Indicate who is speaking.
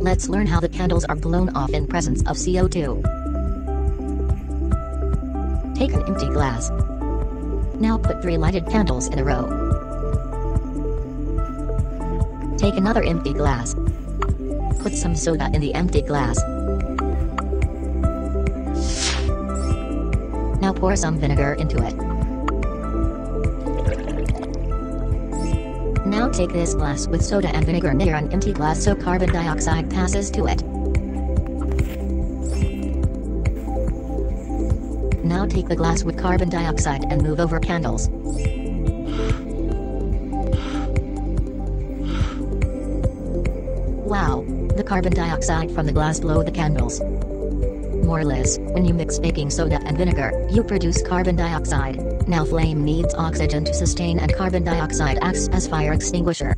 Speaker 1: Let's learn how the candles are blown off in presence of CO2. Take an empty glass. Now put three lighted candles in a row. Take another empty glass. Put some soda in the empty glass. Now pour some vinegar into it. Now take this glass with soda and vinegar near an empty glass so carbon dioxide passes to it. Now take the glass with carbon dioxide and move over candles. Wow, the carbon dioxide from the glass blow the candles. More or less, when you mix baking soda and vinegar, you produce carbon dioxide. Now flame needs oxygen to sustain and carbon dioxide acts as fire extinguisher.